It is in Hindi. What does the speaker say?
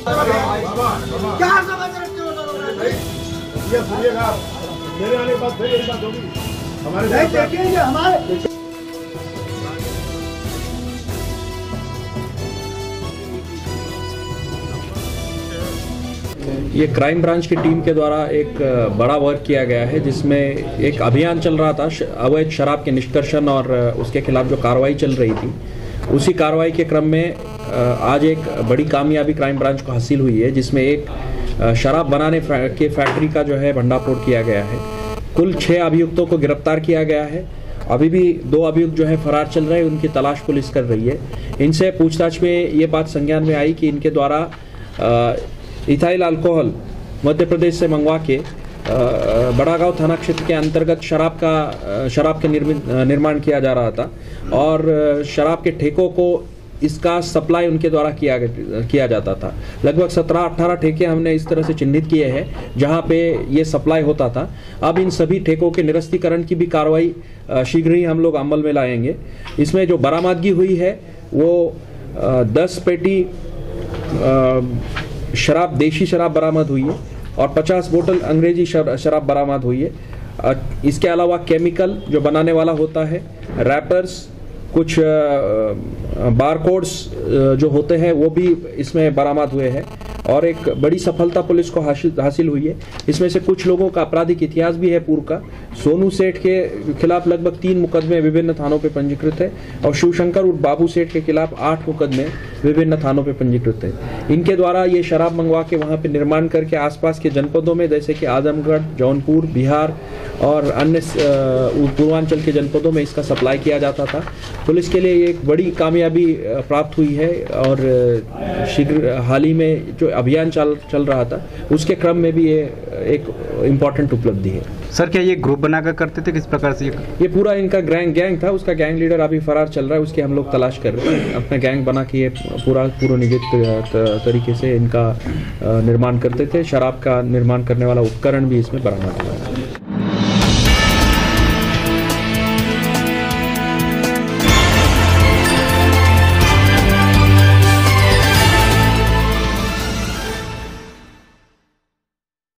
क्या समझ रखते हो ये सुनिएगा मेरे आने के बाद फिर यही बात होगी। हमारे देखेंगे हमारे ये क्राइम ब्रांच की टीम के द्वारा एक बड़ा वर्क किया गया है जिसमें एक अभियान चल रहा था अवैध शराब के निष्कर्षण और उसके खिलाफ जो कार्रवाई चल रही थी। उसी कार्रवाई के क्रम में आज एक बड़ी कामयाबी क्राइम ब्रांच को हासिल हुई है, जिसमें एक शराब बनाने के फैक्ट्री का जो है भंडाफोड़ किया गया है। कुल छः अभियुक्तों को गिरफ़्तार किया गया है। अभी भी दो अभियुक्त जो है फरार चल रहे हैं, उनकी तलाश पुलिस कर रही है। इनसे पूछताछ में ये बात संज्ञान में आई कि इनके द्वारा इथाइल अल्कोहल मध्य प्रदेश से मंगवा के बड़ागांव थाना क्षेत्र के अंतर्गत शराब का शराब के निर्माण किया जा रहा था और शराब के ठेकों को इसका सप्लाई उनके द्वारा किया किया जाता था। लगभग 17-18 ठेके हमने इस तरह से चिन्हित किए हैं, जहाँ पे ये सप्लाई होता था। अब इन सभी ठेकों के निरस्तीकरण की भी कार्रवाई शीघ्र ही हम लोग अमल में लाएँगे। इसमें जो बरामदगी हुई है, वो 10 पेटी शराब, देशी शराब बरामद हुई है। और 50 बोतल अंग्रेज़ी शराब बरामद हुई है। इसके अलावा केमिकल जो बनाने वाला होता है, रैपर्स, कुछ बारकोड्स जो होते हैं, वो भी इसमें बरामद हुए हैं। और एक बड़ी सफलता पुलिस को हासिल हासिल हुई है। इसमें से कुछ लोगों का आपराधिक इतिहास भी है पूर्व का। सोनू सेठ के खिलाफ लगभग तीन मुकदमे विभिन्न थानों पर पंजीकृत है और शिवशंकर और बाबू सेठ के खिलाफ आठ मुकदमे विभिन्न थानों पर पंजीकृत है। इनके द्वारा ये शराब मंगवा के वहाँ पर निर्माण करके आसपास के जनपदों में, जैसे कि आजमगढ़, जौनपुर, बिहार और अन्य पूर्वांचल के जनपदों में इसका सप्लाई किया जाता था। पुलिस के लिए एक बड़ी कामयाबी प्राप्त हुई है और शीघ्र हाल ही में जो अभियान चल चल रहा था उसके क्रम में भी ये एक इम्पोर्टेंट उपलब्धि है। सर क्या ये ग्रुप बनाकर करते थे? किस प्रकार से ये? ये पूरा इनका गैंग गैंग था उसका गैंग लीडर अभी फरार चल रहा है उसकी हम लोग तलाश कर रहे हैं। अपना गैंग बना के ये पूरा पूर्व नियोजित तरीके से इनका निर्माण करते थे। शराब का निर्माण करने वाला उपकरण भी इसमें बरामद हुआ है।